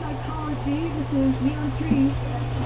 Psychology. This is Neon Tree.